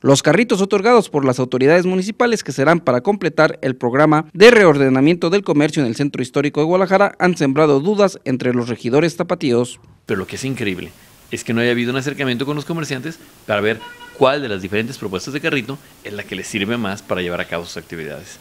Los carritos otorgados por las autoridades municipales que serán para completar el programa de reordenamiento del comercio en el centro histórico de Guadalajara han sembrado dudas entre los regidores tapatíos. Pero lo que es increíble es que no haya habido un acercamiento con los comerciantes para ver cuál de las diferentes propuestas de carrito es la que les sirve más para llevar a cabo sus actividades.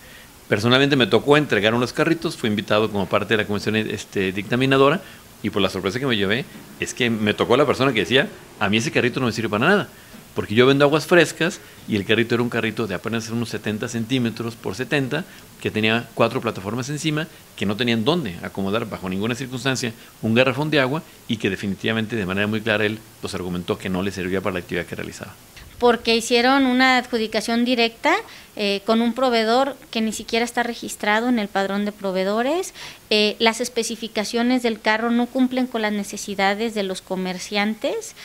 Personalmente me tocó entregar unos carritos, fui invitado como parte de la comisión este, dictaminadora y por la sorpresa que me llevé es que me tocó la persona que decía, a mí ese carrito no me sirve para nada, porque yo vendo aguas frescas y el carrito era un carrito de apenas unos 70 centímetros por 70, que tenía cuatro plataformas encima, que no tenían dónde acomodar bajo ninguna circunstancia un garrafón de agua y que definitivamente de manera muy clara él los argumentó que no le servía para la actividad que realizaba porque hicieron una adjudicación directa eh, con un proveedor que ni siquiera está registrado en el padrón de proveedores. Eh, las especificaciones del carro no cumplen con las necesidades de los comerciantes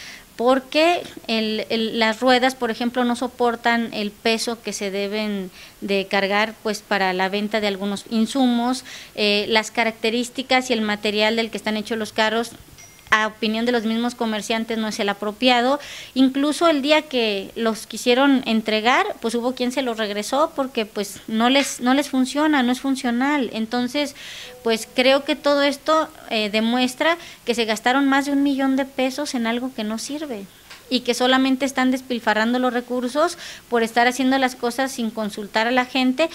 porque las ruedas, por ejemplo, no soportan el peso que se deben de cargar pues para la venta de algunos insumos, eh, las características y el material del que están hechos los carros a opinión de los mismos comerciantes no es el apropiado. Incluso el día que los quisieron entregar, pues hubo quien se los regresó porque pues no les, no les funciona, no es funcional. Entonces, pues creo que todo esto eh, demuestra que se gastaron más de un millón de pesos en algo que no sirve y que solamente están despilfarrando los recursos por estar haciendo las cosas sin consultar a la gente.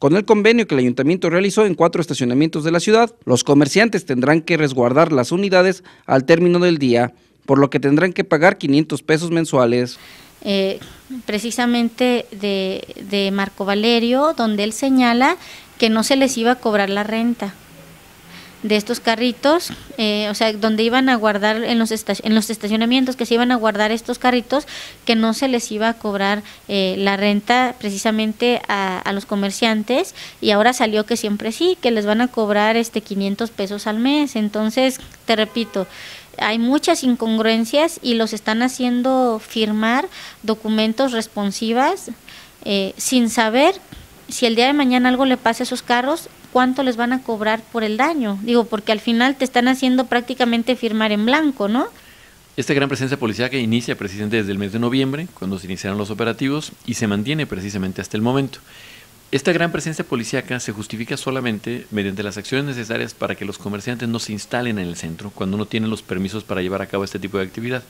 Con el convenio que el ayuntamiento realizó en cuatro estacionamientos de la ciudad, los comerciantes tendrán que resguardar las unidades al término del día, por lo que tendrán que pagar 500 pesos mensuales. Eh, precisamente de, de Marco Valerio, donde él señala que no se les iba a cobrar la renta de estos carritos, eh, o sea, donde iban a guardar en los, en los estacionamientos, que se iban a guardar estos carritos, que no se les iba a cobrar eh, la renta precisamente a, a, los comerciantes y ahora salió que siempre sí, que les van a cobrar este 500 pesos al mes. Entonces, te repito, hay muchas incongruencias y los están haciendo firmar documentos responsivas eh, sin saber si el día de mañana algo le pasa a esos carros, cuánto les van a cobrar por el daño. Digo, porque al final te están haciendo prácticamente firmar en blanco, ¿no? Esta gran presencia policial que inicia precisamente desde el mes de noviembre, cuando se iniciaron los operativos, y se mantiene precisamente hasta el momento. Esta gran presencia policíaca se justifica solamente mediante las acciones necesarias para que los comerciantes no se instalen en el centro cuando no tienen los permisos para llevar a cabo este tipo de actividad.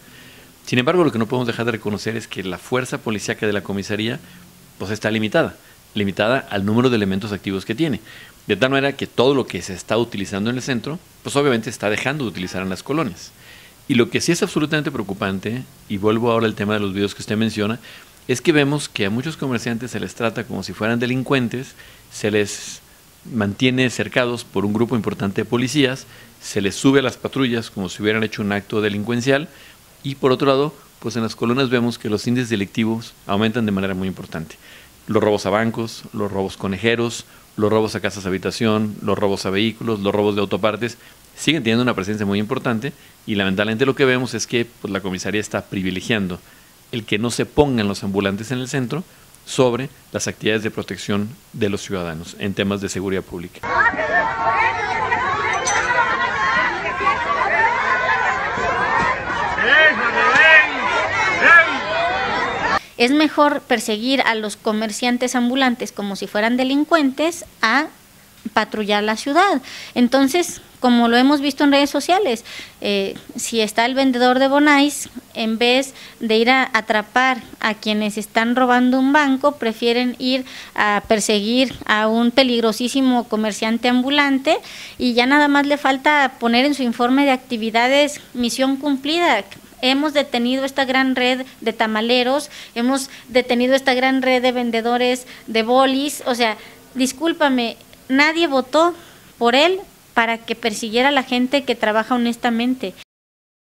Sin embargo, lo que no podemos dejar de reconocer es que la fuerza policíaca de la comisaría pues está limitada, limitada al número de elementos activos que tiene. De tal manera que todo lo que se está utilizando en el centro, pues obviamente está dejando de utilizar en las colonias. Y lo que sí es absolutamente preocupante, y vuelvo ahora al tema de los videos que usted menciona, es que vemos que a muchos comerciantes se les trata como si fueran delincuentes, se les mantiene cercados por un grupo importante de policías, se les sube a las patrullas como si hubieran hecho un acto delincuencial, y por otro lado, pues en las colonias vemos que los índices delictivos aumentan de manera muy importante. Los robos a bancos, los robos conejeros, los robos a casas de habitación, los robos a vehículos, los robos de autopartes, siguen teniendo una presencia muy importante y lamentablemente lo que vemos es que pues, la comisaría está privilegiando el que no se pongan los ambulantes en el centro sobre las actividades de protección de los ciudadanos en temas de seguridad pública. Es mejor perseguir a los comerciantes ambulantes como si fueran delincuentes a patrullar la ciudad. Entonces, como lo hemos visto en redes sociales, eh, si está el vendedor de Bonais, en vez de ir a atrapar a quienes están robando un banco, prefieren ir a perseguir a un peligrosísimo comerciante ambulante y ya nada más le falta poner en su informe de actividades misión cumplida hemos detenido esta gran red de tamaleros, hemos detenido esta gran red de vendedores de bolis, o sea, discúlpame, nadie votó por él para que persiguiera a la gente que trabaja honestamente.